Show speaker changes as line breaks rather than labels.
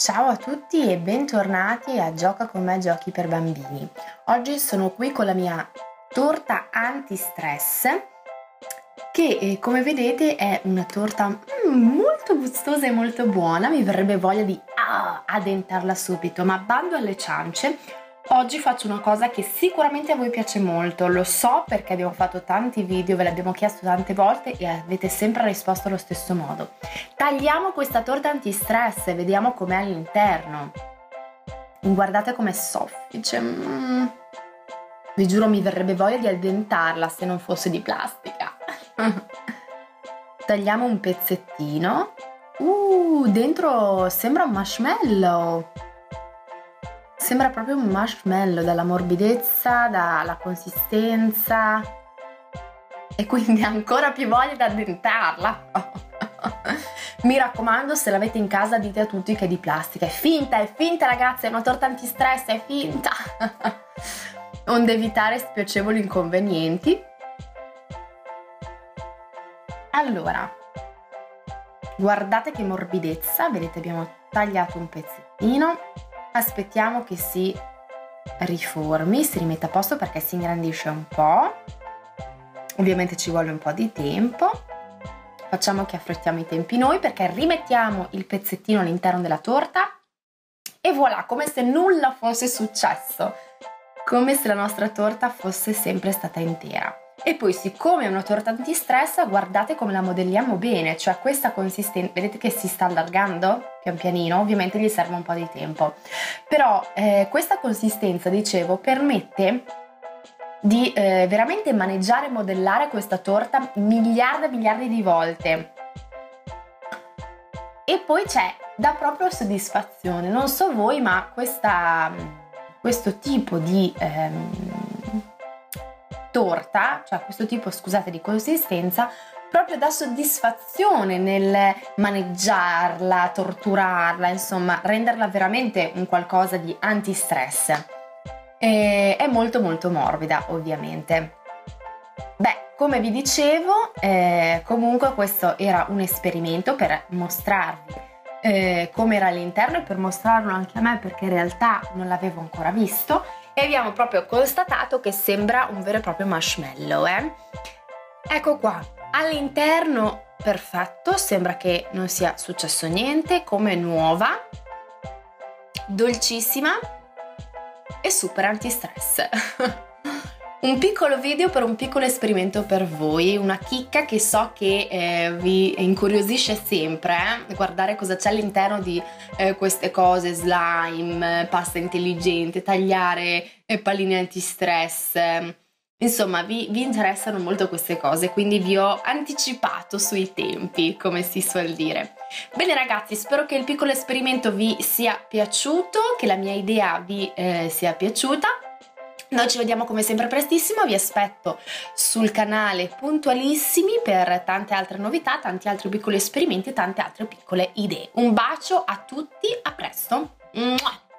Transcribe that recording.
Ciao a tutti e bentornati a Gioca con me giochi per bambini. Oggi sono qui con la mia torta anti-stress che eh, come vedete è una torta mm, molto gustosa e molto buona, mi verrebbe voglia di ah, addentarla subito, ma bando alle ciance, Oggi faccio una cosa che sicuramente a voi piace molto, lo so perché abbiamo fatto tanti video, ve l'abbiamo chiesto tante volte e avete sempre risposto allo stesso modo. Tagliamo questa torta antistress e vediamo com'è all'interno. Guardate com'è soffice. Mm. Vi giuro mi verrebbe voglia di addentarla se non fosse di plastica. Tagliamo un pezzettino. Uh, dentro sembra un marshmallow. Sembra proprio un marshmallow dalla morbidezza, dalla consistenza e quindi ancora più voglia di addentarla. Mi raccomando, se l'avete in casa dite a tutti che è di plastica. È finta, è finta ragazzi, è una torta antistress, è finta. Onde evitare spiacevoli inconvenienti. Allora, guardate che morbidezza, vedete abbiamo tagliato un pezzettino aspettiamo che si riformi, si rimetta a posto perché si ingrandisce un po'. Ovviamente ci vuole un po' di tempo. Facciamo che affrettiamo i tempi noi perché rimettiamo il pezzettino all'interno della torta e voilà, come se nulla fosse successo, come se la nostra torta fosse sempre stata intera. E poi siccome è una torta antistress, guardate come la modelliamo bene, cioè questa consistenza, vedete che si sta allargando pian pianino, ovviamente gli serve un po' di tempo, però eh, questa consistenza, dicevo, permette di eh, veramente maneggiare e modellare questa torta miliardi e miliardi di volte. E poi c'è, dà proprio soddisfazione, non so voi, ma questa, questo tipo di... Ehm, torta, cioè questo tipo, scusate, di consistenza, proprio dà soddisfazione nel maneggiarla, torturarla, insomma, renderla veramente un qualcosa di anti-stress. E è molto molto morbida, ovviamente. Beh, come vi dicevo, eh, comunque questo era un esperimento per mostrarvi eh, come era all'interno e per mostrarlo anche a me perché in realtà non l'avevo ancora visto e abbiamo proprio constatato che sembra un vero e proprio marshmallow. Eh? Ecco qua, all'interno perfetto, sembra che non sia successo niente, come nuova, dolcissima e super anti-stress. Un piccolo video per un piccolo esperimento per voi, una chicca che so che eh, vi incuriosisce sempre, eh? guardare cosa c'è all'interno di eh, queste cose, slime, pasta intelligente, tagliare eh, palline antistress, insomma vi, vi interessano molto queste cose, quindi vi ho anticipato sui tempi, come si suol dire. Bene ragazzi, spero che il piccolo esperimento vi sia piaciuto, che la mia idea vi eh, sia piaciuta noi ci vediamo come sempre prestissimo, vi aspetto sul canale puntualissimi per tante altre novità, tanti altri piccoli esperimenti e tante altre piccole idee. Un bacio a tutti, a presto! Mua!